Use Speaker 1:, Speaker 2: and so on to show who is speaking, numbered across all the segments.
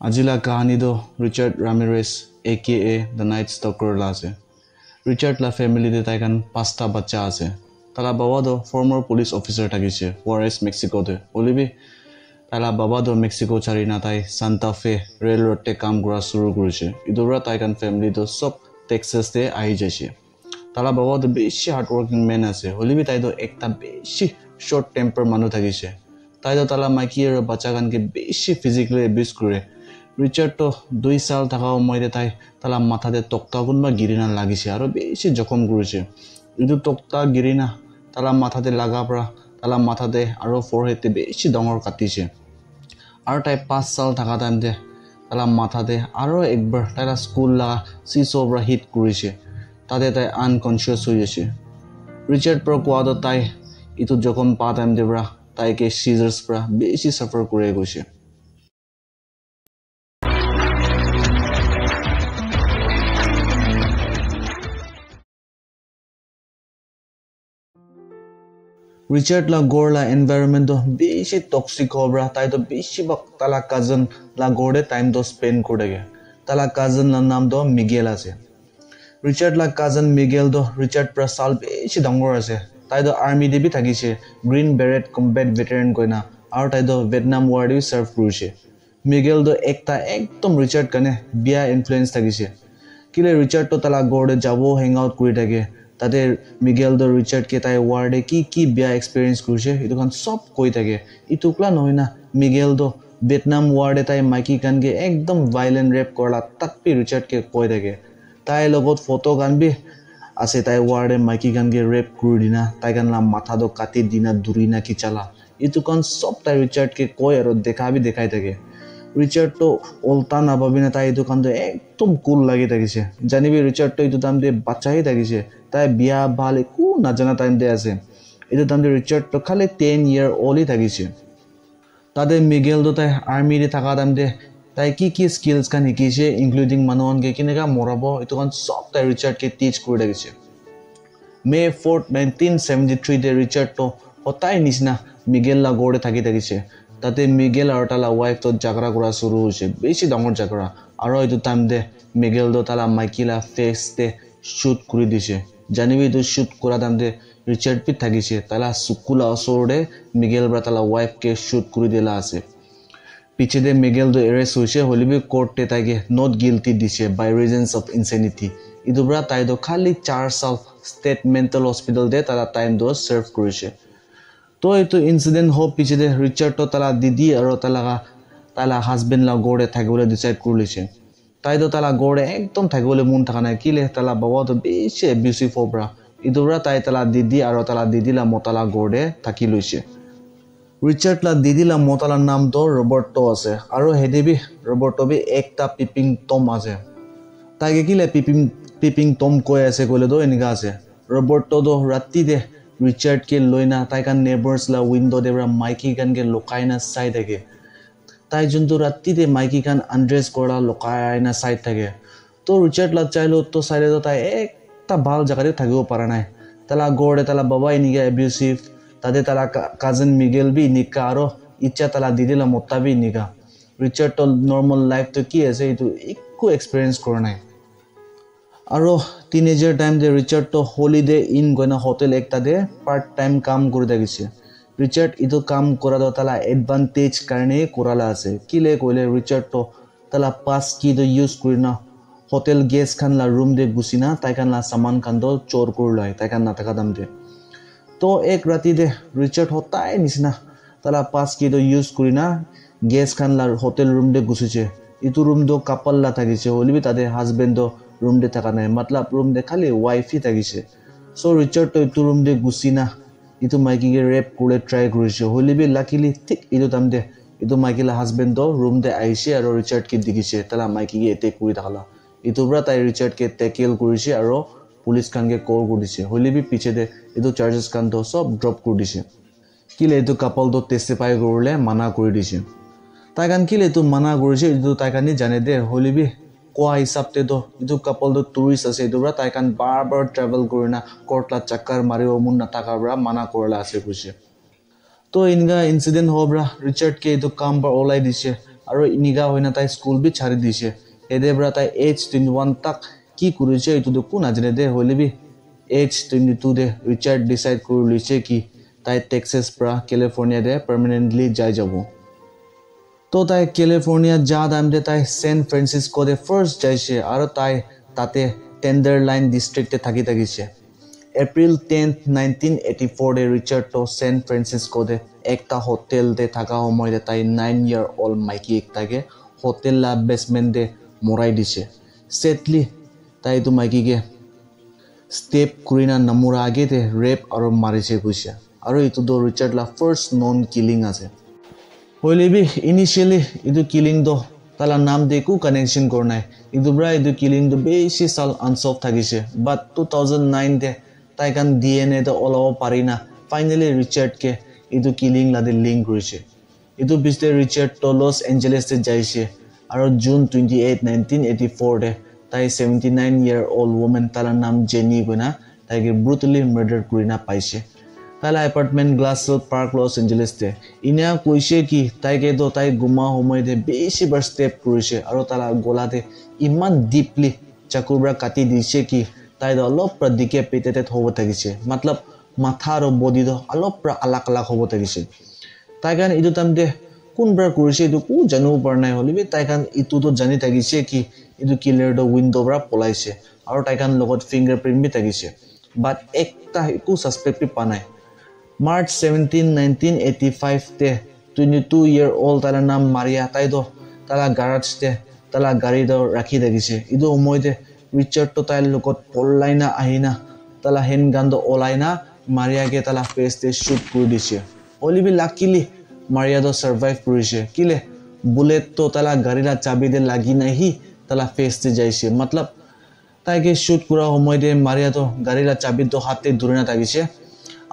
Speaker 1: আজিলা কাহানী তো Richard Ramirez A K A the night ষ্টকৰলা আছে ৰিচাৰ্ড লা ফেমিলিতে তাইকান পাঁচটা বাচ্চা আছে তালা বাবাদো ফৰ্মাৰ পুলিচ অফিচাৰ থাকিছে ৱাৰেছ মেক্সিকোতে অলিবি তালা বাবাদো মেক্সিকো চাৰি না তাই চান্তাফে ৰেল ৰোডতে কাম কৰা চুৰু কৰিছে ইটোৰ পৰা তাইকান ফেমিলিটো চব টেক্সাছতে আহি যাইছে তালা বাবাদো বেছি হাৰ্ড ৱৰ্কিং মেন আছে হলিবি তাইতো একটা বেছি শ্বৰ্ট টেম্পাৰ মানুহ থাকিছে তাইতো তালা মাইকী আৰু বাচ্চা কানকে বেছি ফিজিকেলি এবিউজ ৰিচাৰ্ডটো দুই চাল থকা সময়তে তাই তালা মাথাতে টক্তা কোনোবা গিৰিনা লাগিছে আৰু বেছি জখম কৰিছে। এইটো টক্তা গিৰিনা তালা মাথাতে লগাৰ পৰা তালা মাথাতে আৰু ফৰহেডতে বেছি ডাঙৰ কাটিছে। আৰু তাই পাঁচ চাল থকা টাইমতে তালা মাথাতে আৰু একবাৰ তাইলা স্কুল লগা চিচৰ পৰা হিট কৰিছে। তাতে তাই আনকনচিয়াছ হৈ আছে। ৰিচাৰ্ড পৰা কোৱাটো তাই এইটো জখম পা টাইমতে পৰা তাইকে চিজাৰ্ছ পৰা বেছি চাফাৰ কৰি গৈছে। ৰিচাৰ্ড লা গড় লা এনভাইৰনমেণ্টটো বেছি টক্সিক হ'ব পৰা তাইতো বেছিভাগ তালা কাজন লা গড়ে টাইমটো স্পেণ্ড কৰি থাকে তালা কাজন লা নামটো মিগেল আছে ৰিচাৰ্ড লা কাজন মিগেলটো ৰিচাৰ্ড পৰা চাল বেছি ডাঙৰ আছে তাইতো আৰ্মিতে বি থাকিছে গ্ৰীণ বেৰেট কম্বেট ভেটেৰেন কইনা আৰু তাইতো ভিয়েটনাম ৱাৰ্ডেও ছাৰ্ভ কৰিছে মিগেলটো একটা একদম ৰিচাৰ্ড কাৰণে বিয়া ইনফ্লুৱেঞ্চ থাকিছে কেলে ৰিচাৰ্ডটো তালা গড়ে যাব হেং আউট কৰি থাকে তাতে মিগেলটো ৰিচাৰ্ডকে তাই ৱাৰ্ডে কি কি বেয়া এক্সপিৰিয়েঞ্চ কৰিছে কাৰণ চব কৈ থাকে। ইটোকলা নহয় না মিগেলটো ভিয়েটনাম ৱাৰ্ডে তাই মাইকী কানকে একদম ভাইলেণ্ট ৰেপ কৰলা তাক ৰিচাৰ্ডকে কৈ থাকে। তাইৰ লগত ফটো গান বি আছে তাই ৱাৰ্ডে মাইকী কানকে ৰেপ কৰি দিনা তাই কানলা মাথাটো কাটি দিনা দূৰি না খিচালা এইটো কাৰণ চব তাই ৰিচাৰ্ডকে কয় আৰু দেখা বি দেখাই থাকে। ৰিচাৰ্ডটো ওল্টা নাভাবি না তাই এইটো কামটো একদম কুল লাগি থাকিছে। জানিবি ৰিচাৰ্ডটো এইটো টাইমতে বাচ্চাহে থাকিছে। তাই বিয়া ভালো একো নাজানা টাইমতে আছে। এইটো টাইমতে ৰিচাৰ্ডটো খালি টেন ইয়াৰ অলি থাকিছে। তাতে মিগেলটো তাই আৰ্মিতে থকা টাইমতে তাই কি কি স্কিলছ খান শিকিছে ইনক্লুডিং মানুহকে কেনেকৈ মৰাব, এইটো কাৰণ চব তাই ৰিচাৰ্ডকে টিচ কৰি থাকিছে। মে' ফ'ৰ্থ নাইনটিন ছেভেণ্টি থ্ৰীতে ৰিচাৰ্ডটো সদায় নিচিনা মিগেল লাগৰতে থাকি থাকিছে। তাতে মিগেল আৰু তালা ৱাইফটো জাগৰা কৰা চুৰু হৈছে। বেছি ডাঙৰ জাগৰা। আৰু এইটো টাইমতে মিগেলটো তালা মাইকিলা ফেচতে শ্বুট কৰি দিছে। জানিবি এইটো শ্বুট কৰা টাইমতে ৰিচাৰ্ড পিত থাকিছে তালা চকুলা ওচৰতে মিগেল পৰা তালা ৱাইফকে শ্বুট কৰি দিলা আছে। পিছেতে মিগেলটো এৰেষ্ট হৈছে হ'লেবি কোৰ্টে তাইকে নট গিল্টি দিছে বাই ৰিজনছ অফ ইনচেনিটি এইটোৰ পৰা তাইতো খালি চাৰ চাল ষ্টেট মেণ্টেল হস্পিটেলতে তালা টাইমটো ছাৰ্ভ কৰিছে। তো এইটো ইনচিডেণ্ট হোৱাৰ পিছতে ৰিচাৰ্ডটো তালা দিদি আৰু তালা তালা হাজবেণ্ড লা গড়ে থাকিবলৈ ডিচাইড কৰি লৈছে তাইতো তালা গড়ে একদম থাকিবলৈ মন থকা নাই। কিলে তালা বাবাটো বেছি হ'ব পৰা। পৰা তাই তালা দিদি আৰু তালা দিদি লা মতালা গড়ে থাকি লৈছে। ৰিচাৰ্ড লা দিদি লা মতালাৰ নামটো ৰবৰ্টো আছে। আৰু হেদি বি ৰবৰ্টো বি একটা পিপিং টম আছে। তাইকে কিলে পিপিং পিপিং টম কৈ আছে ক'লেতো এনেকুৱা আছে। ৰবৰ্টোতো ৰাতিতে ৰিচাৰ্ডকে লৈ না তাই কাৰণ নেবাৰ্ছ লা উইণ্ড'তে পৰা মাইকী কানকে লুকাই না চাই থাকে। তাই যোনটো ৰাতিতে মাইকী কান আনড্ৰেছ কৰা লুকাই না চাই থাকে তো ৰিচাৰ্ড লাগ চাইলো তো চাইলেতো তাই একটা ভাল জেগাতে থাকিব পৰা নাই। তালা গড়ে তালা বাবা এনেকৈ এবিউচিভ তাতে তালা কাজন মিগেল বি নিকা আৰু ইচ্ছা তালা দিদিলা মতা বি নিকা ৰিচাৰ্ডটো নৰ্মেল লাইফটো কি আছে এইটো একো এক্সপিৰিয়েঞ্চ কৰা নাই। আৰু টিনেজাৰ টাইমতে ৰিচাৰ্ডটো হলিডে ইন গইনা হোটেল একটাতে পাৰ্ট টাইম কাম কৰি থাকিছে। ৰিচাৰ্ড এইটো কাম কৰাটো তালা এডভান্টেজ কাৰণে কৰালা আছে। কিলে কৰিলে ৰিচাৰ্ডটো তালা পাছ কিটো ইউজ কৰি না। হোটেল গেছ খান লা ৰুম দে গুচি না তাই খান লা চামান খানটো চোৰ কৰি লয় তাই খান নাথাকা দামতে তো এক ৰাতিতে ৰিচাৰ্ড সদায় নিচিনা তালা পাছ কিটো ইউজ কৰি না গেছ খান লা হোটেল ৰুম দে গুচিছে ইটো ৰুমটো কাপাল লা থাকিছে হ'লেবি তাতে হাজবেণ্ডটো ৰুম দে থকা নাই মতলব ৰুম দে খালি ৱাইফি থাকিছে। চ' ৰিচাৰ্ডটো এইটো ৰুম দে গুচি না। ইটো মাইকীকে ৰেপ কৰি ট্ৰাই কৰিছে। হ'লেবি লাকিলি ঠিক এইটো টাইমতে এইটো মাইকীলা হাজবেণ্ডটো ৰুম দে আহিছে আৰু ৰিচাৰ্ডকে দেখিছে। তালা মাইকীকে এটেক কৰি থাকলা ইটোৰ পৰা তাই ৰিচাৰ্ডকে টেকেল কৰিছে আৰু পুলিচ খানকে কল কৰি দিছে হ'লেবি পিছেতে এইটো চাৰ্জেছ খানটো চব ড্ৰপ কৰি দিছে। কিলে এইটো কাপলটো টেষ্টিফাই কৰিলে মানা কৰি দিছে। তাই কাৰণ কিলে এইটো মানা কৰিছে এইটো তাই কাৰণে জানে দে। হ'লেবি কোৱা হিচাপতেতো এইটো কাপলটো টুৰিষ্ট আছে এইটোৰ পৰা তাই কাৰণ বাৰ বাৰ ট্ৰেভেল কৰি না কৰ্টলা চাক্কাৰ মাৰিব মন নাথাকাৰ পৰা মানা কৰিলে আছে কৈছে তো এনেকুৱা ইনচিডেণ্ট হ'ব পৰা ৰিচাৰ্ডকে এইটো কাম পৰা ওলাই দিছে আৰু নিগা হৈ না তাই স্কুল বি চাৰি দিছে এদে পৰা তাই এইজ টুৱেণ্টি ওৱান তাক কি কৰিছে এইটোতো কোন নাজানে দে হ'লে বি এইজ টুৱেণ্টি টু দে ৰিচাৰ্ড ডিচাইড কৰি লৈছে কি তাই টেক্সাছ পৰা কেলিফৰ্ণিয়াতে পাৰ্মানেণ্টলি যাই যাব তো তাই কেলিফৰ্ণিয়াত যা টাইমতে তাই ছেন ফ্ৰেঞ্চিস্কোতে ফাৰ্ষ্ট যাইছে আৰু তাই তাতে টেণ্ডাৰ লাইন ডিষ্ট্ৰিক্টে থাকি থাকিছে। এপ্ৰিল টেন্থ নাইনটিন এইটি ফ'ৰতে ৰিচাৰ্ডটো ছেন ফ্ৰেঞ্চিস্কোতে একটা হোটেলতে থকা সময়তে তাই নাইন ইয়াৰ অল্ড মাইকী একটাকে হোটেল লা বেচমেণ্টে মৰাই দিছে। ছেটলি তাই এইটো মাইকীকে ষ্টেপ কৰি না নমৰা আগেতে ৰেপ আৰু মাৰিছে কৈছে। আৰু এইটোতো ৰিচাৰ্ড লা ফাৰ্ষ্ট নন কিলিং আছে। হ'লে বি ইনিচিয়েলি এইটো কিলিংটো তালা নাম দি একো কানেকশ্যন কৰা নাই এইটো পৰা এইটো কিলিংটো বেছি চাল আনচল্ভ থাকিছে বাট টু থাউজেণ্ড নাইনতে তাই কাৰণ ডি এন এটো ওলাব পাৰি না ফাইনেলি ৰিচাৰ্ডকে এইটো কিলিং লাদি লিংক কৰিছে এইটো পিছতে ৰিচাৰ্ডটো লছ এঞ্জেলেছতে যাইছে আৰু June twenty eight nineteen eighty ফ'ৰতে তাই seventy nine year old women তাৰ নাম জেনি কৈনা তাইকে ব্ৰুটেলি মাৰ্ডাৰ কৰি না পাইছে তাইলা এপাৰ্টমেণ্ট গ্লাছ পাৰ্ক লছ এঞ্জেলেছতে ইনা কৈছে কি তাইকেতো তাই গোমা সময়তে বেছিবাৰ ষ্টেপ কৰিছে আৰু তালা গলাতে ইমান ডিপলি চাকুৰ পৰা কাটি দিছে কি তাইতো অলপ পৰা দিকে পেটেতে হ'ব থাকিছে। মতলব মাথা আৰু বডিটো অলপ পৰা আলাক আলাক হ'ব থাকিছে। তাই কাৰণে এইটো টাইমতে কোনবাৰ কৰিছে এইটো কো জানিব পৰা নাই হ'লে তাই কাৰণ ইটোতো জানি থাকিছে কি এইটো কিলাৰটো উইণ্ডৰ পৰা পলাইছে আৰু তাই কাৰণ লগত ফিংগাৰ প্ৰিণ্ট বি থাকিছে। বাট একটা একো ছাছপেক্ট পোৱা নাই। মাৰ্চ ছেভেণ্টিন নাইনটিন এইটি ফাইভতে টুৱেণ্টি টু ইয়েৰ অল্ড তাৰ নাম মাৰিয়া তাইতো তালা গাৰাজতে তালা গাড়ীটো ৰাখি থাকিছে এইটো সময়তে ৰিচাৰ্ডটো তাইৰ লগত পলাই না আহি না তালা হেণ্ড গানটো ওলাই না মাৰিয়াকে তালা ফেচতে শ্বুট কৰি দিছে অলিবি লাকিলি মাৰিয়াটো ছাৰ্ভাইভ কৰিছে কিলে বুলেটটো তালা গাড়ীৰা চাবিতে লাগি নাহি তালা ফেচতে যাইছে মতলব তাইকে শ্বুট কৰা সময়তে মাৰিয়াটো গাড়ীৰা চাবিটো হাতে ধৰি নাথাকিছে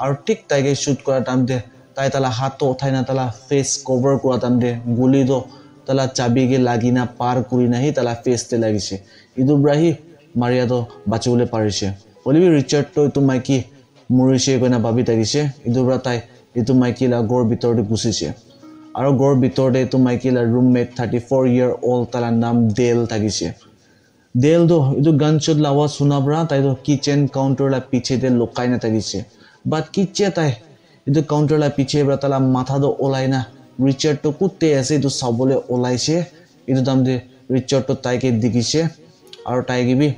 Speaker 1: আৰু ঠিক তাইকে শ্বুট কৰা টাইমতে তাই তালা হাতটো উঠাই না তালা ফেচ কভাৰ কৰা টাইমতে গুলিটো তালা চাবিকে লাগি না পাৰ কৰি নাহি তালা ফেচতে লাগিছে। ইটোৰ পৰা সি মাৰিয়াটো বাচিবলৈ পাৰিছে। অলিবি ৰিচাৰ্ডটো এইটো মাইকী মৰিছে কৈ না ভাবি থাকিছে। ইটোৰ পৰা তাই এইটো মাইকীলা গড় ভিতৰতে গুচিছে। আৰু গড় ভিতৰতে এইটো মাইকীলা roommate thirty four year old তালা নাম ডেল থাকিছে। ডেলটো এইটো গান শ্বট লাৱা শুনা পৰা তাইতো কিচেন কাউণ্টাৰলা পিছেতে লুকাই নাথাকিছে বাট কিচে তাই এইটো কাউণ্টাৰলা পিছে পৰা তালা মাথাটো ওলাই না। ৰিচাৰ্ডটো কোটে আছে, এইটো চাবলৈ ওলাইছে। এইটো তাৰমানে ৰিচাৰ্ডটো তাইকে দেখিছে আৰু তাইকে বি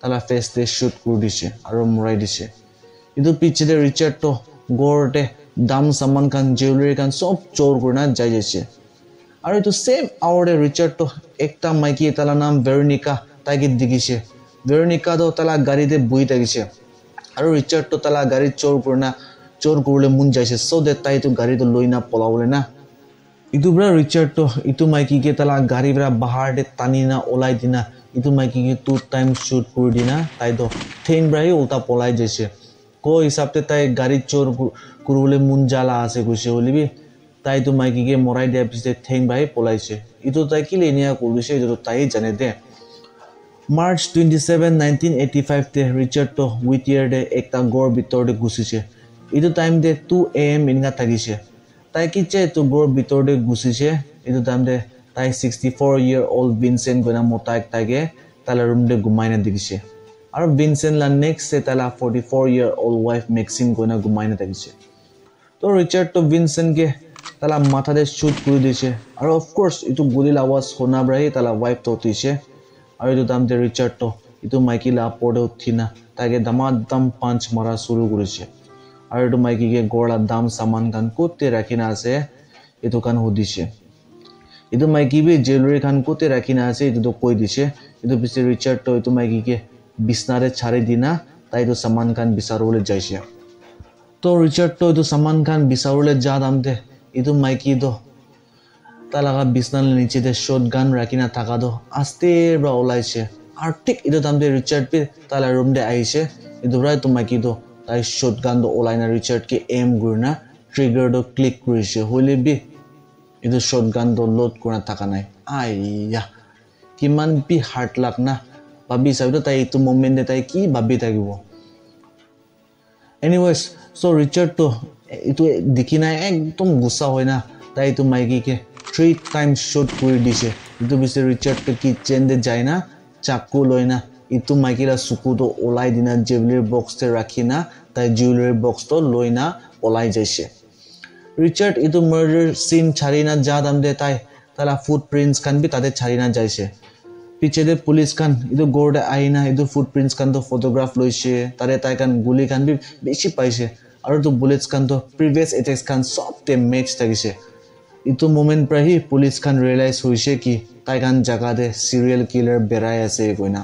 Speaker 1: তালা ফেচতে শ্বুট কৰি দিছে আৰু মৰাই দিছে। এইটো পিছেতে ৰিচাৰ্ডটো গড়তে দাম, চামান খান জুৱেলাৰী খান চব চোৰ কৰি না যাই যাইছে। আৰু এইটো ছেম আৱাৰতে ৰিচাৰ্ডটো একটা মাইকী তালা নাম ভেৰনিকা তাইকে দেখিছে। ভেৰনিকাটো তালা গাড়ীতে বহি থাকিছে। আৰু ৰিচাৰ্ডটো তালা গাড়ীত চোৰ কৰি না চোৰ কৰিবলৈ মন যাইছে। চ' দে তাই এইটো গাড়ীটো লৈ না পলাবলৈ না। ইটোৰ পৰা ৰিচাৰ্ডটো ইটো মাইকীকে তালা গাড়ীৰ পৰা বাহাৰতে টানি না ওলাই দিনা ইটো মাইকীকে টু টাইম শ্বুট কৰি দিনা তাইতো ঠেইন পৰাই উল্টা পলাই যাইছে। ক হিচাপতে তাই গাড়ীত চোৰ কৰিবলৈ মন জ্বালা আছে কৈছে হ'লিবি তাইতো মাইকীকে মৰাই দিয়াৰ পিছতে ঠেং পৰাই পলাইছে। ইটো তাই কেলে এনেকুৱা কৰিছে এইটোতো তাই জানে দে। March twenty seven nineteen eighty ফাইভতে ৰিচাৰ্ডটো উইটিয়াৰতে একটা গড় ভিতৰতে গুচিছে। এইটো টাইমতে টু এ এম এনেকুৱা থাকিছে। তাই কিছে এইটো গড় ভিতৰতে গুচিছে? এইটো টাইমতে তাই sixty four year old Vincent গইনা মতা একটাকে তাইলা ৰুমতে ঘুমাই নাথাকিছে আৰু ভিনচেণ্ট লা next তাইলা forty four year old wife Maxim গইনা ঘুমাই নাথাকিছে তো ৰিচাৰ্ডটো ভিনচেণ্টকে তালা মাথাতে শ্বুট কৰি দিছে। আৰু অফক'ৰ্ছ এইটো গুলিৰ আৱাজ শুনা পৰাই তালা ৱাইফটো উঠিছে। আৰু এইটো দামতে ৰিচাৰ্ডটো এইটো মাইকীলা ওপৰতে উঠি না তাইকে দামা দাম পাঞ্চ মৰা চুৰু কৰিছে আৰু এইটো মাইকীকে গড়লা দাম চামান খান ক'তে ৰাখি না আছে এইটো খান সুধিছে এইটো মাইকী বি জুৱেলাৰী খান ক'তে ৰাখি না আছে এইটোতো কৈ দিছে এইটো পিছে ৰিচাৰ্ডটো এইটো মাইকীকে বিচনাৰে চাৰি দিনা তাই এইটো চামান খান বিচাৰিবলৈ যাইছে তো ৰিচাৰ্ডটো এইটো চামান খান বিচাৰিবলৈ যা দামতে তাৰ লগা বিচনাৰ নিচেতে শ্বৰ্ট গান ৰাখি না থকাটো আস্তেৰ পৰা ওলাইছে। আৰু ঠিক এইটো দামতে ৰিচাৰ্ড বি তাৰ ৰুমতে আহিছে। এইটো পৰাই তো মাইকীটো তাই শ্বৰ্ট গানটো ওলাই না ৰিচাৰ্ডকে এম কৰি না ট্ৰিগাৰটো ক্লিক কৰিছে। হ'লে বি এইটো শ্বৰ্ট গানটো লোড কৰা থকা নাই। আইয়া কিমান বি হাৰ্ট লাগ না। ভাবি চাবিতো তাই এইটো মমেণ্টে তাই কি ভাবি থাকিব। এনিৱেজ চ' ৰিচাৰ্ডটো এইটো দেখি নাই একদম গুচা হয় না। তাই এইটো মাইকীকে থ্ৰী টাইম শ্বুট কৰি দিছে। ইটো পিছে ৰিচাৰ্ডটো কিটচেন দে যায় না? চাকু লৈ না। ইটো মাইকীলা চকুটো ওলাই দিনা জুৱেলাৰী বক্সতে ৰাখি না, তাই জুৱেলাৰী বক্সটো লৈ না, ওলাই যাইছে। ৰিচাৰ্ড ইটো মাৰ্ডাৰ চিন চাৰি না, যা দাম দে তাই তালা ফুট প্ৰিণ্টছ খান বি তাতে চাৰি না যাইছে। পিছেতে পুলিচ খান এইটো গড়তে আহি না এইটো ফুট প্ৰিণ্টছ খানটো ফটোগ্ৰাফ লৈছে তাতে তাই খান গুলি খান বি বেছি পাইছে। আৰু তো বুলেটছ খানটো প্ৰিভিয়াছ এটেক্স খান চবতে মেচ থাকিছে। ইটো মুমেণ্ট পৰা সি পুলিচ খান ৰিয়েলাইজ হৈছে কি তাই খান জেগাতে চিৰিয়েল কিলাৰ বেৰাই আছে কইনা।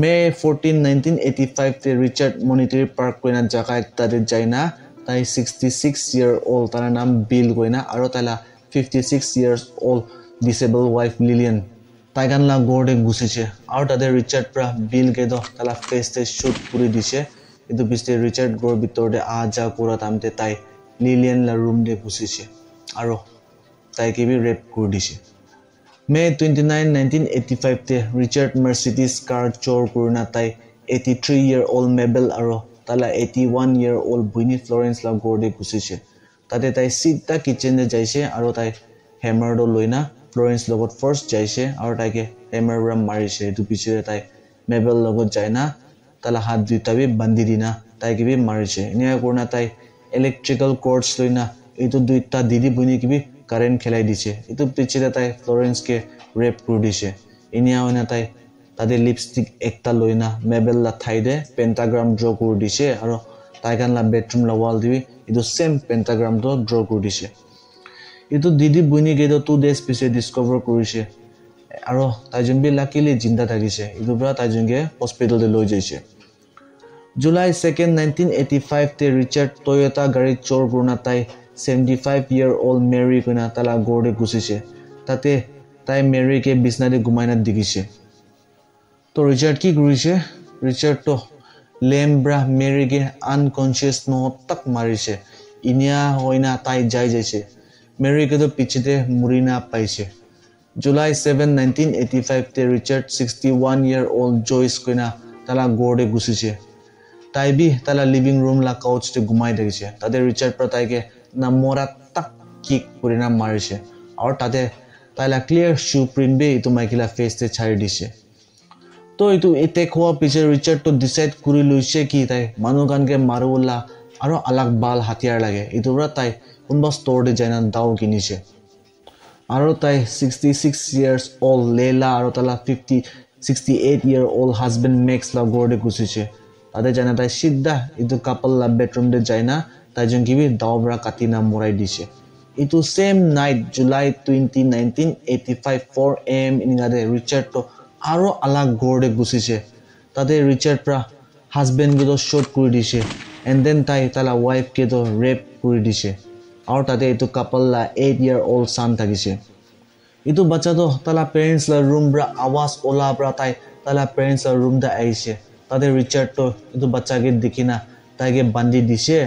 Speaker 1: মে ফৰ্টিন নাইনটিন এইটি ফাইভতে ৰিচাৰ্ড মনিটৰী পাৰ্ক কইনা জেগা এটাতে যায় না তাই ছিক্সটি ছিক্স ইয়াৰ অল্ড তাৰ নাম বিল কইনা আৰু তাইলা fifty six years old disable wife Lillian তাই খান লা গড়তে গুচিছে আৰু তাতে ৰিচাৰ্ড পৰা বিল কেইটো তাইলা ফেচতে শ্বুট কৰি দিছে। এইটো পিছতে ৰিচাৰ্ড গড় ভিতৰতে আহ যাহ কৰা তামতে তাই লিলিয়ান লা ৰুম দে গুচিছে আৰু তাইকে বি ৰেপ কৰি দিছে। May twenty nine nineteen eighty ফাইভতে Richard Mercedes car চোৰ কৰি না তাই eighty three year old Mabel আৰু তালা এইটি ওৱান ইয়েৰ অল্ড বুইনি ফ্লৰেঞ্চ লা গড় দে গুচিছে। তাতে তাই চিধা কিটচেনে যাইছে আৰু তাই হেমাৰটো লৈ না ফ্লৰেঞ্চ লগত ফাৰ্ষ্ট যাইছে আৰু তাইকে হেমাৰ পৰা মাৰিছে। এইটো পিছতে তাই মেবেল লগত যায় না তালা হাত দুটা বি বান্ধি দি না তাইকে বি মাৰিছে। এনেকুৱা কৰি না তাই ইলেক্ট্ৰিকেল কৰ্ডছ লৈ না এইটো দুইটা দিদি বহিনীকে বি? কাৰেণ্ট খেলাই দিছে। এইটো পিছতে তাই ফ্লৰেঞ্চকে ৰেপ কৰি দিছে। এনেকুৱা হয় না তাই তাতে লিপষ্টিক একটা লৈ না। মেবেল লা ঠাইতে পেণ্টাগ্ৰাম ড্ৰ কৰি দিছে আৰু তাই কাৰণ বেডৰুম লা ৱাল দিবি। এইটো ছেম পেণ্টাগ্ৰামটো ড্ৰ কৰি দিছে। এইটো দিদি বহিনীকেইটো টু ডেজ পিছে ডিছকভাৰ কৰিছে। আৰু তাইজন বি লাকিলি জিন্দা থাকিছে। এইটোৰ পৰা তাইজনকে হস্পিটেলতে লৈ যাইছে। জুলাই ছেকেণ্ড নাইনটিন এইটি ফাইভতে ৰিচাৰ্ড টয়টা গাড়ীত চোৰ কৰোণা তাই seventy five year old Mary কইনা তালা গড়তে গুচিছে তাতে তাই মেৰীকে বিচনাতে ঘুমাইনা দেখিছে। তো ৰিচাৰ্ড কি কৰিছে ৰিচাৰ্ডটো লেম্ব্ৰা মেৰীকে আনকনচিয়াছ নহতাক মাৰিছে ইনিয়া হয় না তাই যাই যাইছে। মেৰীকেতো পিছতে মৰি না পাইছে। July seven nineteen eighty ফাইভতে Richard sixty one year old Joyce কইনা তালা গড়তে গুচিছে তাই বি তালা লিভিং ৰুম লা কাউচতে ঘুমাই থাকিছে তাতে ৰিচাৰ্ড পৰা তাইকে নামৰা তাক কিক কৰি না মাৰিছে আৰু তাতে তাইলা ক্লিয়াৰ শ্বু প্ৰিণ্ট বি এইটো মাইকিলা ফেচতে চাৰি দিছে। তো এইটো এটেক হোৱাৰ পিছত ৰিচাৰ্ডটো ডিচাইড কৰি লৈছে কি তাই মানুহ কাৰণকে মাৰিবলা আৰু আলাক বাল হাতিয়াৰ লাগে। এইটোৰ পৰা তাই কোনোবা ষ্ট'ৰতে যায় না দাও কিনিছে। আৰু তাই ছিক্সটি ছিক্স ইয়াৰ্ছ অল্ড লেলা আৰু তালা fifty sixty eight year old husband Max লা গড়তে গুচিছে তাতে যায় না তাই চিধা এইটো কাপল লা বেডৰুমতে যায় না। তাইজন কিবি দাও পৰা কাটি না মৰাই দিছে। এইটো same night July twenty nineteen eighty five four A M এনেকুৱাতে ৰিচাৰ্ডটো আৰু আলাগ গড়তে গুচিছে তাতে ৰিচাৰ্ড পৰা হাজবেণ্ডকেইটো শ্বুট কৰি দিছে এণ্ড দেন তাই তালা ৱাইফকেইটো ৰেপ কৰি দিছে। আৰু তাতে এইটো কাপল লা এইট ইয়াৰ অল্ড ছান থাকিছে। এইটো বাচ্চাটো তালা পেৰেণ্টছ লা ৰুম পৰা আৱাজ ওলাৰ পৰা তাই তালা পেৰেণ্টছ লা ৰুমতে আহিছে তাতে ৰিচাৰ্ডটো এইটো বাচ্চাকে দেখি না তাইকে বান্ধি দিছে।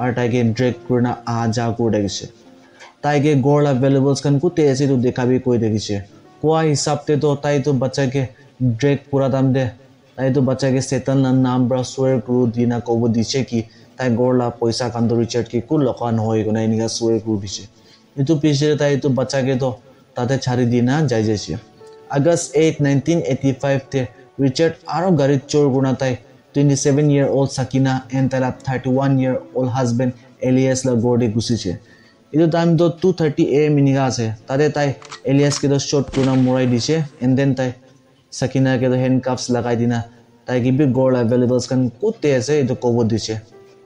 Speaker 1: আৰু তাইকে ড্ৰেগ কৰি না আহা যাহ কৰি থাকিছে তাইকে গড় লা ভেলুবলছ খান গোটেই আছে এইটো দেখাবি কৈ দেখিছে। কোৱা হিচাপতেতো তাইতো বাচ্চাকে ড্ৰেগ পুৰা দাম দে। তাইতো বাচ্চাকে চেতন নাম পৰা চুৱেৰ কৰি দি ক'ব দিছে কি তাই গড় লা পইচা কান্দো ৰিচাৰ্ডকে একো লকা নহয় কোনে এনেকুৱা চুৱেৰ কৰি দিছে। এইটো পিছতে তাই এইটো বাচ্চাকেতো তাতে ছাড়ি দি না যাই যাইছে। আগষ্ট এইট নাইনটিন এইটি ফাইভতে ৰিচাৰ্ড আৰু গাড়ীত চোৰ গুণা তাই টুৱেণ্টি ছেভেন ইয়াৰ অল্ড চাকিনা and তাইলা thirty one year old husband Elias লা গড়তে গুচিছে এইটো টাইমটো টু থাৰ্টি এ এম এনেকুৱা আছে তাতে তাই এলিয়াছকেতো শ্বৰ্ট কৰি মৰাই দিছে এণ্ড দেন তাই চাকিনাকেতো হেণ্ড কাপছ লগাই দিনা তাইকে বি গড় এভেইলেবলছ খান ক'তে আছে এইটো ক'ব দিছে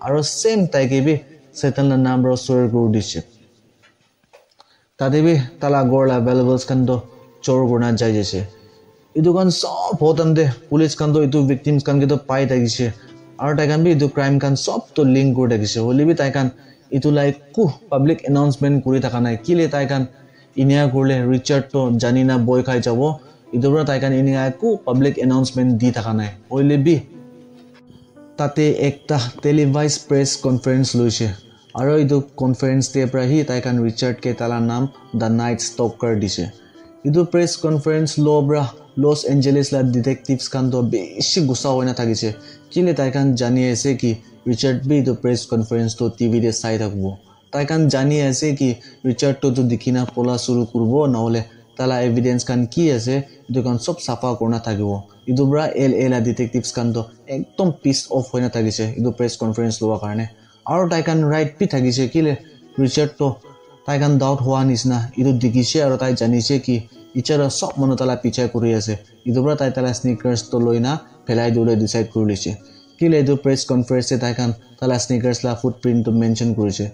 Speaker 1: আৰু ছেইম তাইকে বি চেতনৰ নাম পৰা চোৰ কৰি দিছে তাতে বি তালা গড় এভেইলেবলছ খানতো চোৰ কৰি যাই যাইছে এইটো কাৰণ চব হতাম দে পুলিচ খানতো এইটো ভিক্টিমছ খানকেতো পাই থাকিছে। আৰু তাই খান বি এইটো ক্ৰাইম খান চবতো লিংক কৰি থাকিছে। হ'লে বি তাই খান এইটো লাই একো পাব্লিক এনাউন্সমেণ্ট কৰি থকা নাই। কেলে তাই খান এনেকুৱা কৰিলে ৰিচাৰ্ডটো জানি না বয় খাই যাব। এইটোৰ পৰা তাই খান এনেকুৱা একো পাব্লিক এনাউন্সমেণ্ট দি থকা নাই। হ'লে বি তাতে একটা টেলিভাইজ প্ৰেছ কনফাৰেঞ্চ লৈছে। আৰু এইটো কনফাৰেঞ্চটোৰ পৰা সি তাই খান ৰিচাৰ্ডকে তালাৰ নাম দ্য নাইট ষ্টকাৰ দিছে। এইটো প্ৰেছ কনফাৰেঞ্চ ল' পৰা লছ এঞ্জেলিছ লা ডিটেক্টিভছ খানতো বেছি গুচা হৈ নাথাকিছে কেলে খান জানি আছে কি ৰিচাৰ্ড বি এইটো প্ৰেছ কনফাৰেঞ্চটো টিভিতে চাই থাকিব তাই কাৰণ জানি আছে কি ৰিচাৰ্ডটো দেখি না পলা চুৰু কৰিব নহ'লে তালা এভিডেঞ্চ খান কি আছে এইটো কাৰণ চব চাফা কৰি নাথাকিব এইটোৰ পৰা এল এল ডিটেক্টিভছ খানটো একদম পিচ অফ হৈ নাথাকিছে এইটো প্ৰেছ কনফাৰেঞ্চ লোৱাৰ কাৰণে আৰু তাই কাৰণ ৰাইট পি থাকিছে কেলে ৰিচাৰ্ডটো তাই কাৰণ ডাউট হোৱা নিচিনা। এইটো দেখিছে আৰু তাই জানিছে কি ইচ্ছাৰ চব মানুহ তালা পিছাই কৰি আছে। এইটোৰ পৰা তাই তালা স্নিকাৰ্ছটো লৈ না পেলাই দিবলৈ ডিচাইড কৰি লৈছে। কেলে এইটো প্ৰেছ কনফাৰেঞ্চে তাই কাৰণ তালা স্নিকাৰ্ছ লা ফুট প্ৰিণ্টটো মেনশ্যন কৰিছে।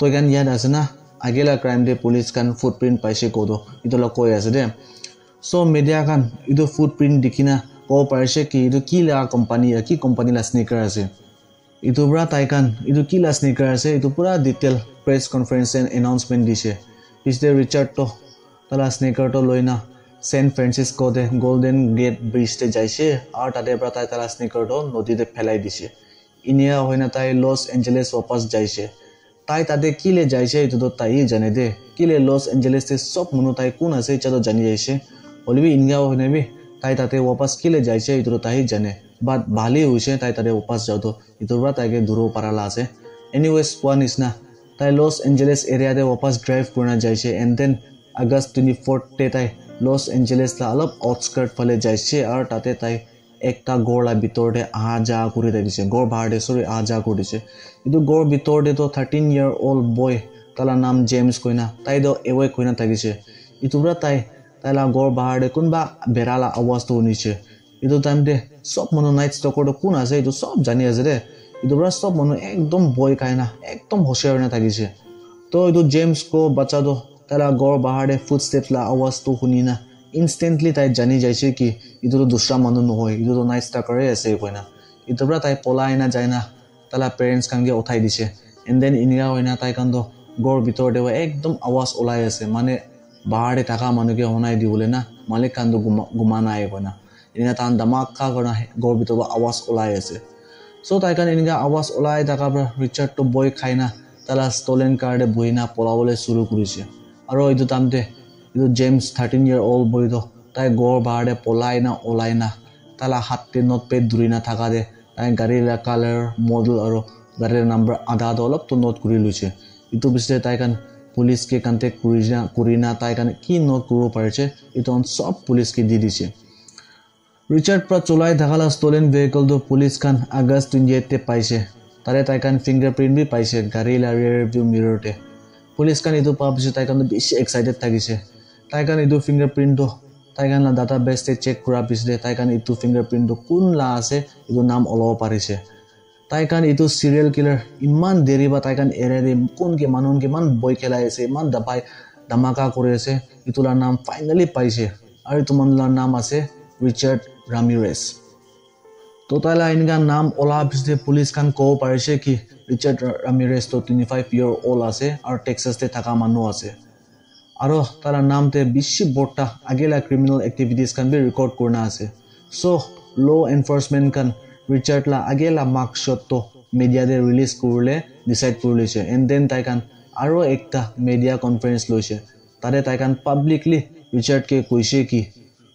Speaker 1: তই কাৰণ ইয়াত আছে না? আগেলা ডে পুলিচ খান ফুট প্ৰিণ্ট পাইছে ক'তো? এইটো অলপ কৈ আছে দেই চ' মিডিয়া খান এইটো ফুট প্ৰিণ্ট দেখি না ক'ব পাৰিছে কি এইটো কি লা কোম্পানী কি কোম্পানী লা স্নিকাৰ আছে? এইটোৰ পৰা কাৰণ এইটো কি লা স্নিকাৰ আছে এইটো পূৰা ডিটেইল প্ৰেছ কনফাৰেঞ্চে এনাউন্সমেণ্ট দিছে পিছতে ৰিচাৰ্ডটো তালা স্নিকাৰটো লৈ না চেণ্ট ফ্ৰেঞ্চিস্কোতে গল্ডেন গেট ব্ৰিজতে যাইছে আৰু তাতে পৰা তাই তালা স্নিকাৰটো নদীতে পেলাই দিছে ইনিয়া হৈ না তাই লছ এঞ্জেলেছ ৱাপাছ যাইছে তাই তাতে কিলে যাইছে এইটোতো তাই জানে দে কিলে লছ এঞ্জেলেছে চব মানুহ তাই কোন আছে এইটো জানি যাইছে হ'লেবি ইনগাও হৈ নাবি তাই তাতে ৱাপাছ কিলে যাইছে এইটোতো তাই জানে বাট ভালেই হৈছে তাই তাতে ৱাপাছ যাওঁতো। ইটোৰ পৰা তাইকে দূৰব পাৰালা আছে এনিৱেজ পোৱা নিচিনা। তাই লছ এঞ্জেলেছ এৰিয়াতে ৱাপাছ ড্ৰাইভ কৰি যাইছে। এণ্ড দেন আগষ্ট টুৱেণ্টি ফ'ৰ্থতে তাই লছ এঞ্জেলেছ অলপ আউটস্কাৰ্ট ফালে যাইছে আৰু তাতে তাই একটা গড়লা ভিতৰতে আহা যাহ কৰি থাকিছে গড় ভাৰতে চৰি আহা যাহ কৰি দিছে। এইটো গড় ভিতৰতেতো থাৰ্টিন ইয়াৰ অল্ড বয় তালাৰ নাম জেমছ কইনা তাইতো এৱে কইনা থাকিছে। ইটোৰ পৰা তাই তাইলা গড় বাহাৰতে কোনোবা বেৰালা আৱাজটো শুনিছে। এইটো টাইমতে চব মানুহ নাইট ষ্টকৰটো কোন আছে এইটো চব জানি আছে দে এইটোৰ পৰা চব মানুহ একদম বয় খাই না একদম না থাকিছে তো এইটো জেমছ ক বাচ্চাটো তাইলা গড় বাহাৰতে ফুড ষ্টেপছ লা আৱাজটো শুনি না ইনষ্টেণ্টলি তাই জানি যাইছে কি এইটোতো দুচৰা মানুহ নহয় এইটোতো নাইট ষ্টাকাৰে আছে কইনা ইটোৰ পৰা তাই পলাই না যায় না তাইলা পেৰেণ্টছ খানকে উঠাই দিছে এণ্ড দেন এনেকুৱা হয় না তাই কাৰণতো গড় ভিতৰতে একদম আৱাজ ওলাই আছে মানে বাহাৰতে থকা মানুহকে শুনাই দিবলৈ না মালিক খানটো গুমা গুমা নাই কইনা এনেকুৱা তান দামাকা কৰা গড় ভিতৰৰ পৰা আৱাজ ওলাই আছে চ' তাই কাৰণে এনেকুৱা আৱাজ ওলাই থকাৰ পৰা ৰিচাৰ্ডটো বয় খাই না তাইলা ষ্টলেন কাৰ্ডে বহি না পলাবলৈ চুৰু কৰিছে আৰু এইটো টাইমতে এইটো জেমছ থাৰ্টিন ইয়াৰ অল্ড বহিতো তাই গড় বাহাৰতে পলাই না ওলাই না তাইলা হাতে নট পেড ধৰি না থকা দে তাই গাড়ীৰ কালাৰ মডেল আৰু গাড়ীৰ নাম্বাৰ আধাটো অলপতো নোট কৰি লৈছে ইটো পিছতে তাই কাৰণ পুলিচকে কণ্টেক্ট কৰি না কৰি না তাই কাৰণে কি নোট কৰিব পাৰিছে এইটো চব পুলিচকে দি দিছে ৰিচাৰ্ড পৰা চলাই থকা ষ্টলেন ভেহিকলটো পুলিচ খান আগষ্ট টুৱেণ্টি এইটতে পাইছে। তাৰে তাই কাৰণ ফিংগাৰ প্ৰিণ্ট বি পাইছে গাড়ী লাৰিয়াৰ ভিউ মিৰৰতে পুলিচ খান এইটো পোৱাৰ পিছত তাই কাৰণে বেছি এক্সাইটেড থাকিছে। তাই কাৰণে এইটো ফিংগাৰ প্ৰিণ্টটো তাই কাৰণে ডাটা বেষ্টে চেক কৰাৰ পিছতে তাই কাৰণে এইটো ফিংগাৰ প্ৰিণ্টটো কোন লা আছে এইটো নাম ওলাব পাৰিছে। তাই কাৰণে এইটো চিৰিয়েল কিলাৰ ইমান দেৰি বা তাই কাৰণে এৰে দি কোনকে মানুহ কিমান বয় খেলাই আছে ইমান দাবাই ধামাকা কৰি আছে এইটোলাৰ নাম ফাইনেলি পাইছে। আৰু এইটো মানুহৰ নাম আছে ৰিচাৰ্ড ৰামিৰেছ তো তাইলা এনেকুৱা নাম ওলাৰ পিছতে পুলিচ খান ক'ব পাৰিছে কি ৰিচাৰ্ড ৰামিৰেছটো টুৱেণ্টি ফাইভ ইয়েৰ অল্ড আছে আৰু টেক্সাছতে থকা মানুহ আছে আৰু তাৰ নামতে বেছি বৰ্তা আগেলা ক্ৰিমিনেল এক্টিভিটিজ খান বি ৰেকৰ্ড কৰি আছে চ' ল' এনফৰ্চমেণ্ট খান ৰিচাৰ্ড লা আগেলা মাৰ্কশ্বটটো মিডিয়াতে ৰিলিজ কৰিলে ডিচাইড কৰি লৈছে এণ্ড দেন তাই খান আৰু একটা মিডিয়া কনফাৰেঞ্চ লৈছে তাতে তাই খান পাব্লিকলি ৰিচাৰ্ডকে কৈছে কি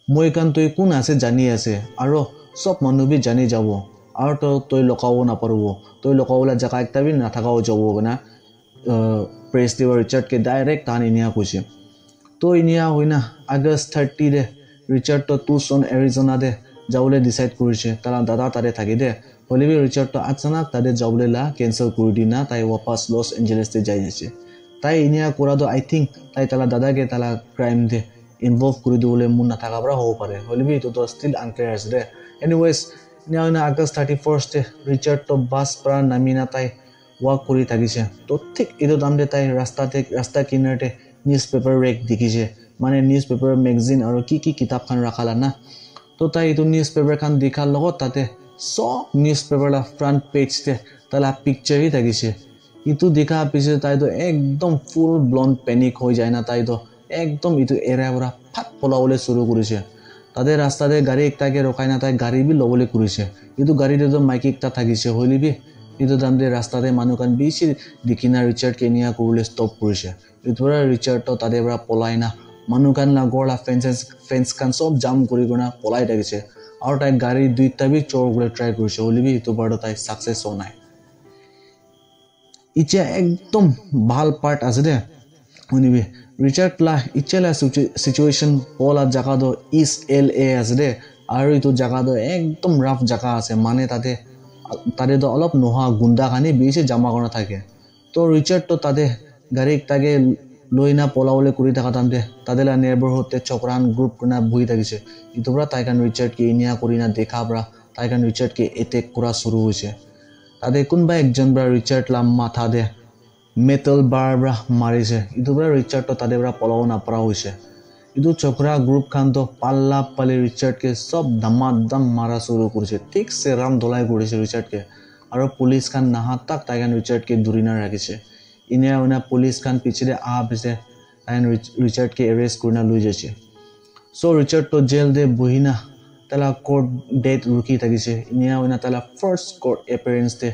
Speaker 1: মই কাৰণ তই কোন আছে জানি আছে। আৰু চব মানুহ বি জানি যাব। আৰু তই তই লকাব নাপাৰিব। তই লকাবলৈ জেগা একটা বি নাথাকাও যাব না। প্ৰেছ দিব ৰিচাৰ্ডকে ডাইৰেক্ট তাহান এনেকুৱা কৈছে। তো এনেকুৱা হয় না আগষ্ট থাৰ্টিৰে ৰিচাৰ্ডটো টুচন এৰিজনাতে যাবলৈ ডিচাইড কৰিছে। তাৰ দাদা তাতে থাকি দে। হ'লে হ'লেবি ৰিচাৰ্ডটো আচানাক তাতে যাবলৈ লা কেঞ্চেল কৰি দি না। তাই ৱাপাছ লছ এঞ্জেলেছতে যাই আছে। তাই এনেকুৱা কৰাটো আই থিংক তাই তালা দাদাকে তালা ক্ৰাইম দে। ইনভলভ কৰি দিবলৈ মোৰ নাথাকাৰ পৰা হ'ব পাৰে হ'লেবি এইটোতো ষ্টিল আনক্লিয়াৰ আছে দে এনিৱেজ এনেকুৱা আগষ্ট থাৰ্টি ফাৰ্ষ্টে ৰিচাৰ্ডটো বাছ পৰা নামি না তাই ৱাক কৰি থাকিছে তো ঠিক এইটো টাইমতে তাই ৰাস্তাতে ৰাস্তা কিনাৰতে নিউজ পেপাৰ ৰেক দেখিছে মানে নিউজ পেপাৰ মেগাজিন আৰু কি কি কিতাপখন ৰখালা না তো তাই এইটো নিউজ পেপাৰখন দেখাৰ লগত তাতে চব নিউজ পেপাৰলা ফ্ৰণ্ট পেজতে তাইলা পিকচাৰেই থাকিছে ইটো দেখাৰ পিছত তাইতো একদম ফুল ব্লণ্ড পেনিক হৈ যায় না তাইতো একদম ইটো এৰাই পৰা ফাট পলাবলৈ চুৰু কৰিছে। তাতে ৰাস্তাতে গাড়ী একটাকে ৰখাই না তাই গাড়ী বি ল'বলৈ কৰিছে। ইটো গাড়ীতেতো মাইকী একটা থাকিছে হ'লেবি এইটো টাইমতে ৰাস্তাতে মানুহখন বেছি দেখি না ৰিচাৰ্ড কেনিয়া কৰিবলৈ ষ্টপ কৰিছে। এইটোৰ পৰা ৰিচাৰ্ডটো তাতে পৰা পলাই না। মানুহখন লগৰ ফেঞ্চেছ ফেঞ্চখন চব জাম কৰি কিনে পলাই থাকিছে। আৰু তাই গাড়ী দুইটা বি চোৰ কৰিবলৈ ট্ৰাই কৰিছে হ'লেবি সেইটো বাৰটো তাই ছাকচেছ হোৱা নাই। এতিয়া একদম ভাল পাৰ্ট আছে দে। শুনিবি ৰিচাৰ্ড লা ইচ্ছেলা চিটুৱেশ্যন পলা জেগাটো ইষ্ট এল এ আছে দে। আৰু এইটো জেগাটো একদম ৰাফ জেগা আছে। মানে তাতে তাতেতো অলপ নোহোৱা গুণ্ডা খানি বেছি জমা কৰা থাকে। তো ৰিচাৰ্ডটো তাতে গাড়ীক তাকে লৈ না পলাবলৈ কৰি থকা তাতে তাতে নেবাৰহুডতে চক্ৰান গ্ৰুপ কৰি বহি থাকিছে। ইটোৰ তাই কাৰণে ৰিচাৰ্ডকে ইনিয়া কৰি না দেখা পৰা তাই কাৰণে ৰিচাৰ্ডকে এটেক কৰা চুৰু হৈছে। তাতে কোনোবা একজন পৰা ৰিচাৰ্ড লাম মাথা দে মেটেল বাৰ পৰা মাৰিছে। ইটোৰ পৰা ৰিচাৰ্ডটো তাতে পৰা পলাব নপৰা হৈছে। ইটো চক্ৰা গ্ৰুপ খানটো পাল্লা পালি ৰিচাৰ্ডকে চব দামা দাম মাৰা চুৰু কৰিছে। ঠিকছে ৰাম দলাই কৰিছে ৰিচাৰ্ডকে আৰু পুলিচ খান নাহা তাক তাই কাৰণে ৰিচাৰ্ডকে দূৰি না ৰাখিছে। ইনে উনা পুলিচ খান পিছতে আহা পিছে তাই ৰিচাৰ্ডকে এৰেষ্ট কৰি লৈ যাইছে। চ' ৰিচাৰ্ডটো জেল দে বহি না তালা কোৰ্ট ডেট ৰখি থাকিছে। ইনে উনা তালা ফাৰ্ষ্ট কোৰ্ট এপিয়াৰেঞ্চ দে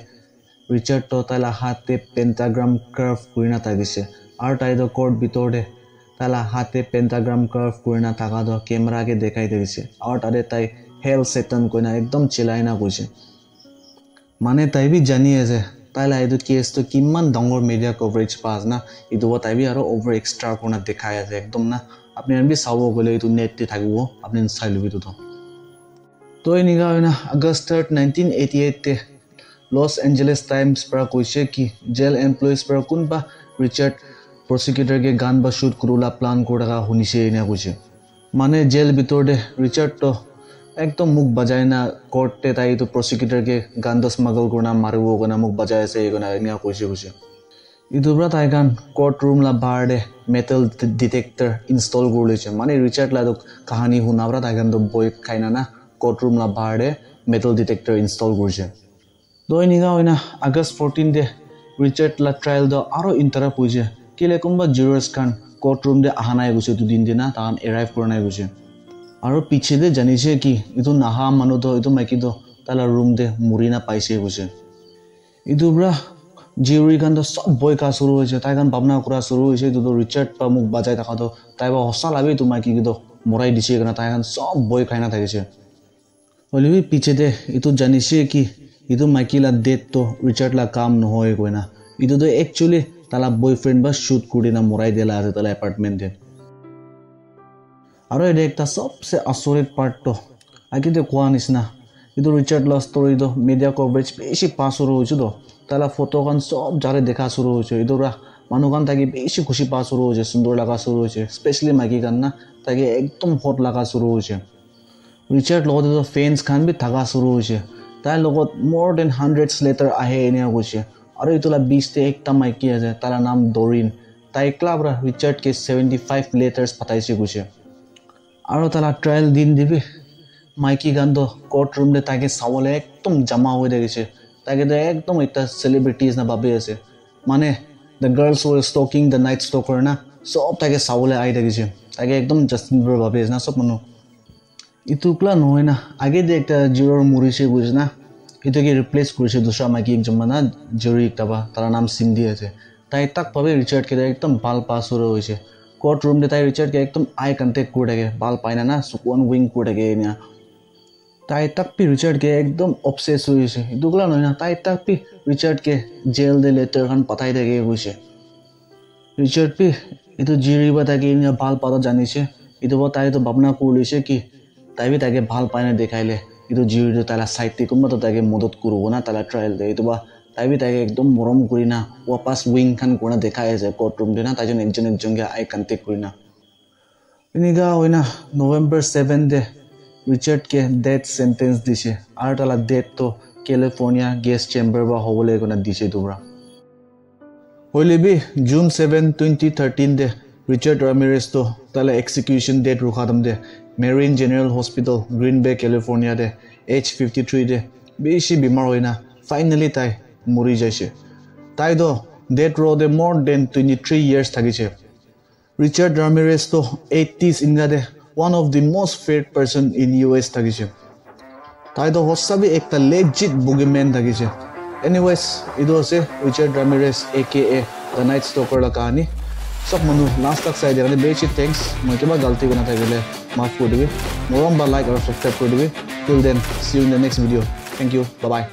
Speaker 1: ৰিচাৰ্ডটো তালা হাতে পেণ্টাগ্ৰাম কাৰ্ভ কৰি না থাকিছে। আৰু তাইতো কোৰ্ট ভিতৰতে তালা হাতে পেণ্টাগ্ৰাম কাৰ্ভ কৰি না থকাটো কেমেৰাকে দেখাই থাকিছে। আৰু তাতে তাই হেল চেটন কৈ না একদম চিলাই না কৈছে মানে তাই বি জানি আছে তাইলা এইটো কেছটো কিমান ডাঙৰ মিডিয়া কভাৰেজ পাছ না। এইটো তাই বি আৰু অভাৰ এক্সট্ৰা কৰি দেখাই আছে একদম না। আপুনি বি চাব গ'লে এইটো নেটতে থাকিব আপুনি চাই ল'বি এইটো তো এনেকুৱা হয় না আগষ্ট থাৰ্ড নাইনটিন এইটি এইটতে লছ এঞ্জেলেছ টাইমছ পৰা কৈছে কি জেল এমপ্লয়িজ পৰা কোনোবা ৰিচাৰ্ড প্ৰচিকিউটৰকে গান বা শ্বুট কৰিবলৈ প্লান কৰি থকা শুনিছে এনে কৈছে মানে জেল ভিতৰতে ৰিচাৰ্ডটো একদম মোক বাজাই না কৰ্টে তাই এইটো প্ৰচিকিউটৰকে গানটো স্মাগল কৰি না মাৰিব কাৰণে মোক বাজাই আছে এইকাৰণে এনেকুৱা কৈছে কৈছে ইটোৰ পৰা তাই গান কৰ্ট ৰুম লা বাৰডে মেটেল ডিটেক্টৰ ইনষ্টল কৰি লৈছে মানে ৰিচাৰ্ড লাইক কাহানী শুনাৰ পৰা তাই গানটো বৈ খাই না না কৰ্ট ৰুম লা বাৰডে মেটেল ডিটেক্টৰ ইনষ্টল কৰিছে দৈ নিগা হয় না আগষ্ট ফৰ্টিন ডে ৰিচাৰ্ড লা ট্ৰায়েলটো আৰু ইণ্টাৰাপ হৈছে। কেলে কোনোবা জুৰাৰ্ছ খান কৰ্ট ৰুম দে অহা নাই গৈছে দুদিন দিনা তাহান এৰাইভ কৰা নাই গৈছে। আৰু পিছেতে জানিছে কি এইটো নাহা মানুহটো এইটো মাইকীটো তাইৰ ৰুম দে মৰি নাপাইছে কৈছে এইটোৰ পৰা জিউৰি গানটো চব বৈ কা চুৰু হৈছে তাই গান ভাৱনা কৰা চুৰু হৈছে এইটোতো ৰিচাৰ্ড বা মোক বাজাই থকাটো তাই বা সঁচা লাগে এইটো মাইকীটো মৰাই দিছে কাৰণে তাই গান চব বৈ খাই নাথাকিছে হ'লেও পিছেতে এইটো জানিছে কি এইটো মাইকীলা ডেটটো ৰিচাৰ্ড লা কাম নহয় কৈ না এইটোতো একচুৱেলি তালা বয়ফ্ৰেণ্ড বা শ্বুট কৰি না মৰাই দিলা আছে তালা এপাৰ্টমেণ্টে আৰু এইটো একটা চবচে আচৰিত পাৰ্টটো আকিতে কোৱা নিচিনা এইটো ৰিচাৰ্ড লা ষ্টৰিটো মিডিয়া কভাৰেজ বেছি পাছ চুৰু হৈছেতো তালা ফটোখন চব যাৰে দেখা চুৰু হৈছে এইটো মানুহখন থাকি বেছি খুচি পা চুৰু হৈছে সুন্দৰ লগা চুৰু হৈছে স্পেচিয়েলি মাইকী খান না তাকে একদম হট লগা চুৰু হৈছে ৰিচাৰ্ড লগত এইটো ফেন্স খান বি থকা চুৰু হৈছে তাইৰ লগত মোৰ দেন হাণ্ড্ৰেডছ লেটাৰ আহে এনেকুৱা কৈছে। আৰু এইটোলা বিছতে একটা মাইকী আছে তাৰ নাম দৰিন। তাই একলা পৰা ৰিচাৰ্ডকে ছেভেণ্টি ফাইভ লেটাৰ্ছ পঠাইছে কৈছে। আৰু তালা ট্ৰায়েল দিন দিবি মাইকী গানটো কৰ্ট ৰুমতে তাকে চাবলৈ একদম জমা হৈ থাকিছে। তাকেতো একদম এটা চেলিব্ৰিটিজ না ভাবি আছে। মানে the girls were stalking the night stalker না চব তাকে চাবলৈ আহি থাকিছে। তাকে একদম জাষ্টিন বিবৰ ভাবি আছে না চব মানুহ। ইটোকলা নহয় না। আগে দিয়ে একটা জিৰৰ মৰিছে গৈছে না। সেইটোকে ৰিপ্লেচ কৰিছে দুচৰা মাইকী একজন মানে জৰি একটা বা তাৰ নাম চিন্ধি আছে তাই তাক ভাবে ৰিচাৰ্ডকে একদম ভাল পাছৰ হৈছে কৰ্ট ৰুম দে তাই ৰিচাৰ্ডকে একদম আই কণ্টেক্ট কৰি থাকে ভাল পাই না না চকুৱান উইং কৰি থাকে এনে তাই তাক পি ৰিচাৰ্ডকে একদম অপচেছ হৈ গৈছে। এইটোকলা নহয় না তাই তাক পি ৰিচাৰ্ডকে জেল দে লেটাৰখন পঠাই থাকে গৈছে ৰিচাৰ্ড পি এইটো জিৰিব থাকে এনে ভাল পাতত জানিছে। এইটো পৰা তাই এইটো ভাৱনা কৰি লৈছে কি তাই বি তাকে ভাল পায় না দেখাইলে? এইটো জিৰিটো তাইলা চাইডতে কোনোবাটো তাকে মদত কৰিব না তাইলা ট্ৰায়েল দিয়ে এইটো বা তাই বি তাকে একদম মৰম কৰি না ৱাপাছ উইং খান কৰি দেখাই আছে কৰ্ট ৰুম দিয়ে না তাইজন একজন একজনকে আই কণ্টেক্ট কৰি না। এনেকুৱা হয় না নৱেম্বৰ ছেভেন ডে ৰিচাৰ্ডকে ডেথ চেণ্টেঞ্চ দিছে। আৰু তালা ডেথটো কেলিফৰ্ণিয়া গেষ্ট চেম্বাৰ পৰা হ'বলৈ কাৰণে দিছে এইটোৰ পৰা হ'লে B June seven twenty thirteen day Richard ৰামিৰেজটো তালে এক্সিকিউশ্যন ডেট ৰখা দে। Marin General Hospital Green Bay কেলিফৰ্ণিয়াতে age fifty three day বেছি বেমাৰ হয় না ফাইনেলি তাই মৰি যাইছে। তাইতো death ৰ'ডে more than twenty three years থাকিছে। Richard ৰামিৰেজটো এইটিজ ইণ্ডিয়াতে one of the most feared person in U S থাকিছে। তাইতো সঁচাবি একটা লেজিট বুগিমেন থাকিছে। এনিৱেজ এইটো আছে Richard Ramirez A K A the night ষ্টকৰ কাহানী। চব মানুহ লাষ্ট তাক চাই দিয়া কাৰণে বেছি থেংকছ মই কিবা গাল্টি কৰি নাথাকিলে মাফ কৰি দিবি মৰম বা লাইক আৰু ছাবস্ক্ৰাইব কৰি দিবি till then see you in the next video' thank you bye bye